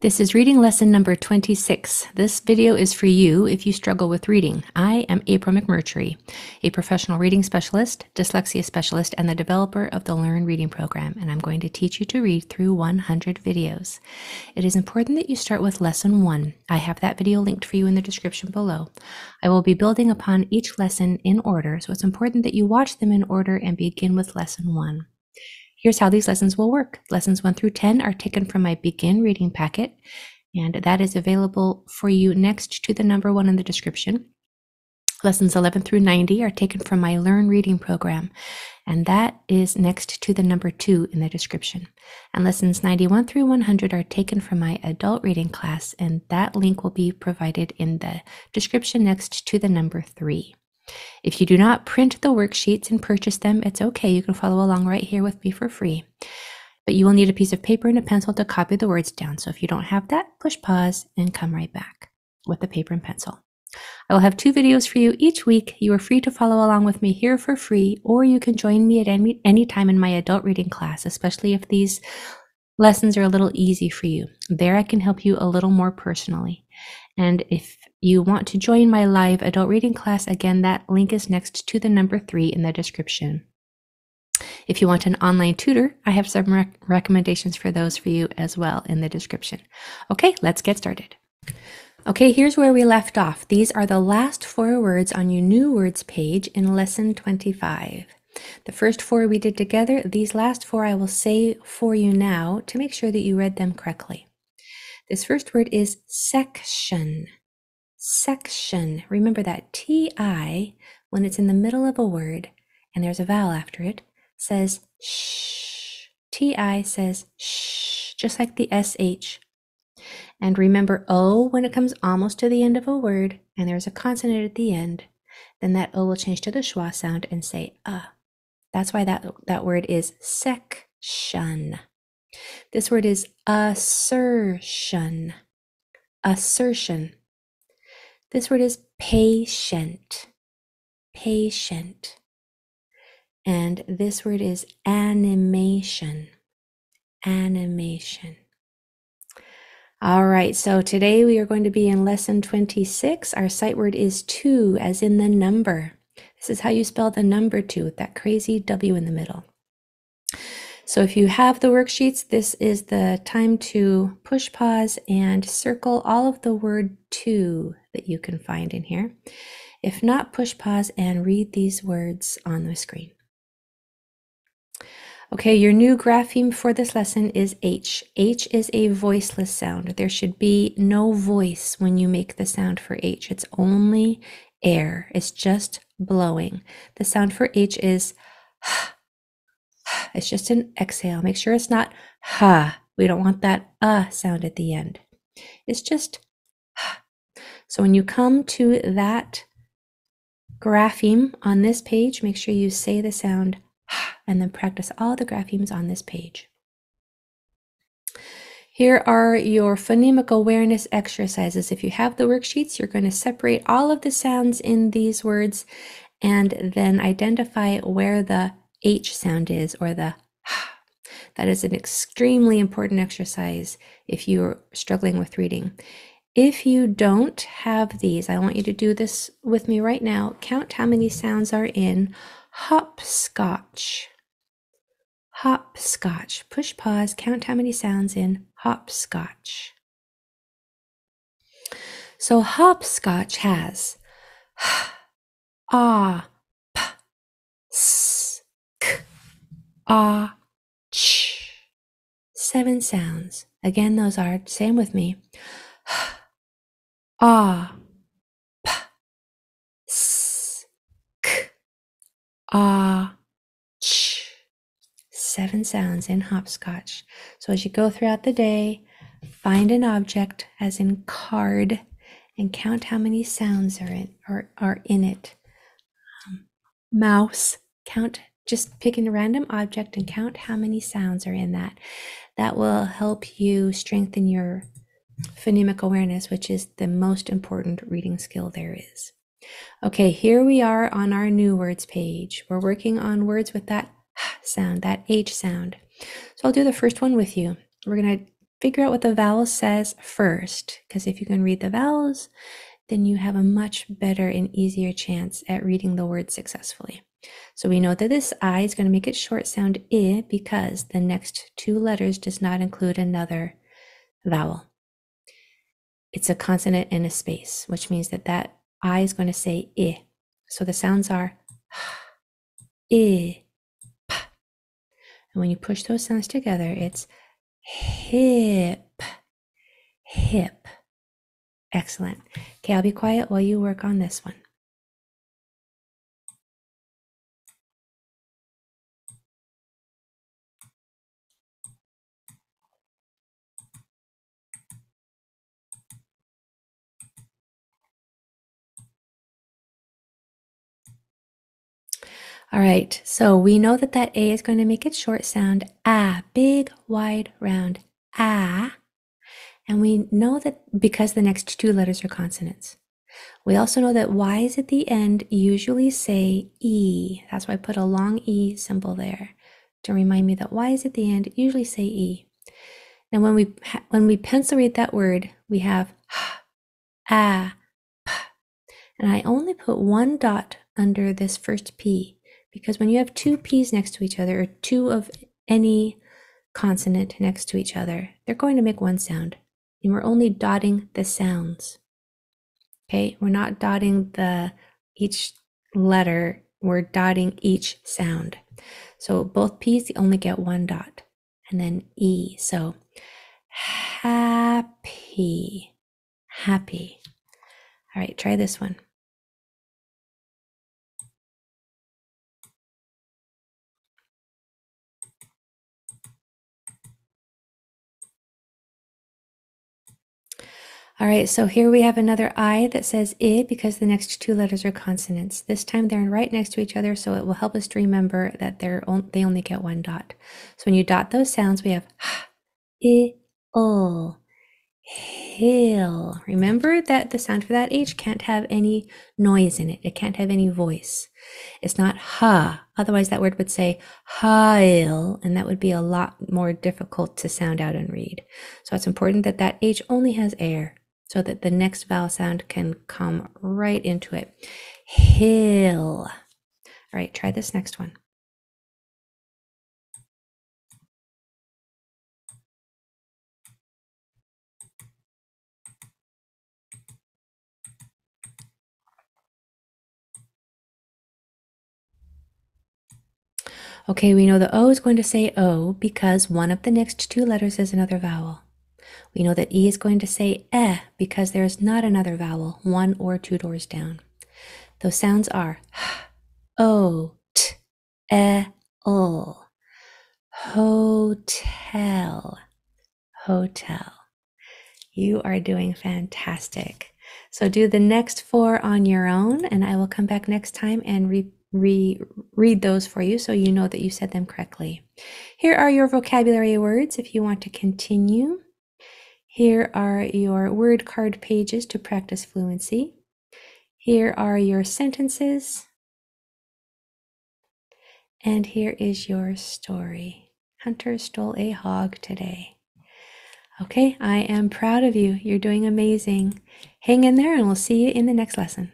This is reading lesson number 26. This video is for you if you struggle with reading. I am April McMurtrey, a professional reading specialist, dyslexia specialist, and the developer of the Learn Reading program, and I'm going to teach you to read through 100 videos. It is important that you start with lesson one. I have that video linked for you in the description below. I will be building upon each lesson in order, so it's important that you watch them in order and begin with lesson one. Here's how these lessons will work. Lessons 1 through 10 are taken from my begin reading packet, and that is available for you next to the number one in the description. Lessons 11 through 90 are taken from my Learn Reading program, and that is next to the number two in the description. And lessons 91 through 100 are taken from my adult reading class, and that link will be provided in the description next to the number three. If you do not print the worksheets and purchase them, it's okay. You can follow along right here with me for free. But you will need a piece of paper and a pencil to copy the words down. So if you don't have that, push pause and come right back with the paper and pencil. I will have two videos for you each week. You are free to follow along with me here for free, or you can join me at any, any time in my adult reading class, especially if these lessons are a little easy for you. There I can help you a little more personally. And if you want to join my live adult reading class, again, that link is next to the number three in the description. If you want an online tutor, I have some rec- recommendations for those for you as well in the description. Okay, let's get started. Okay, here's where we left off. These are the last four words on your new words page in lesson 25. The first four we did together, these last four I will say for you now to make sure that you read them correctly. This first word is section section. Remember that TI, when it's in the middle of a word and there's a vowel after it, says shh. TI says shh, just like the SH. And remember O when it comes almost to the end of a word and there's a consonant at the end, then that O will change to the schwa sound and say uh. That's why that, that word is section. This word is assertion. Assertion. This word is patient, patient. And this word is animation, animation. All right, so today we are going to be in lesson 26. Our sight word is two, as in the number. This is how you spell the number two with that crazy W in the middle. So if you have the worksheets, this is the time to push pause and circle all of the word to that you can find in here. If not, push pause and read these words on the screen. Okay, your new grapheme for this lesson is H. H is a voiceless sound. There should be no voice when you make the sound for H. It's only air. It's just blowing. The sound for H is it's just an exhale. Make sure it's not ha. We don't want that uh sound at the end. It's just ha. So when you come to that grapheme on this page, make sure you say the sound ha and then practice all the graphemes on this page. Here are your phonemic awareness exercises. If you have the worksheets, you're going to separate all of the sounds in these words and then identify where the H sound is or the that is an extremely important exercise if you're struggling with reading. If you don't have these, I want you to do this with me right now. Count how many sounds are in hopscotch. Hopscotch. Push pause, count how many sounds in hopscotch. So hopscotch has ah, p, s, ah, ch. Seven sounds. Again, those are, same with me. ah, p, s, k, ah, ch. Seven sounds in hopscotch. So as you go throughout the day, find an object, as in card, and count how many sounds are in, or are in it. Um, mouse, count just pick a random object and count how many sounds are in that. That will help you strengthen your phonemic awareness, which is the most important reading skill there is. Okay, here we are on our new words page. We're working on words with that sound, that H sound. So I'll do the first one with you. We're going to figure out what the vowel says first, because if you can read the vowels, then you have a much better and easier chance at reading the word successfully. So we know that this I is going to make it short sound I because the next two letters does not include another vowel. It's a consonant in a space, which means that that I is going to say I. So the sounds are I, p. And when you push those sounds together, it's hip, hip. Excellent. Okay, I'll be quiet while you work on this one. All right, so we know that that A is going to make it short sound, ah, big, wide, round, ah. And we know that because the next two letters are consonants. We also know that Y's at the end usually say E. That's why I put a long E symbol there to remind me that Y's at the end usually say E. Now when we when we pencil read that word, we have ah, p. And I only put one dot under this first P because when you have two P's next to each other, or two of any consonant next to each other, they're going to make one sound. And we're only dotting the sounds. Okay, we're not dotting the each letter, we're dotting each sound. So both P's only get one dot. And then E. So happy, happy. All right, try this one. All right, so here we have another I that says I because the next two letters are consonants. This time they're right next to each other, so it will help us to remember that they're on, they only get one dot. So when you dot those sounds, we have i, l, hill. Remember that the sound for that H can't have any noise in it. It can't have any voice. It's not ha. Otherwise, that word would say hail, and that would be a lot more difficult to sound out and read. So it's important that that H only has air so that the next vowel sound can come right into it. Hill. All right, try this next one. Okay, we know the O is going to say O because one of the next two letters is another vowel. We know that E is going to say eh because there is not another vowel, one or two doors down. Those sounds are o, t, e, l. Hotel, hotel. You are doing fantastic. So do the next four on your own, and I will come back next time and re, re read those for you so you know that you said them correctly. Here are your vocabulary words if you want to continue. Here are your word card pages to practice fluency. Here are your sentences. And here is your story. Hunter stole a hog today. Okay, I am proud of you. You're doing amazing. Hang in there and we'll see you in the next lesson.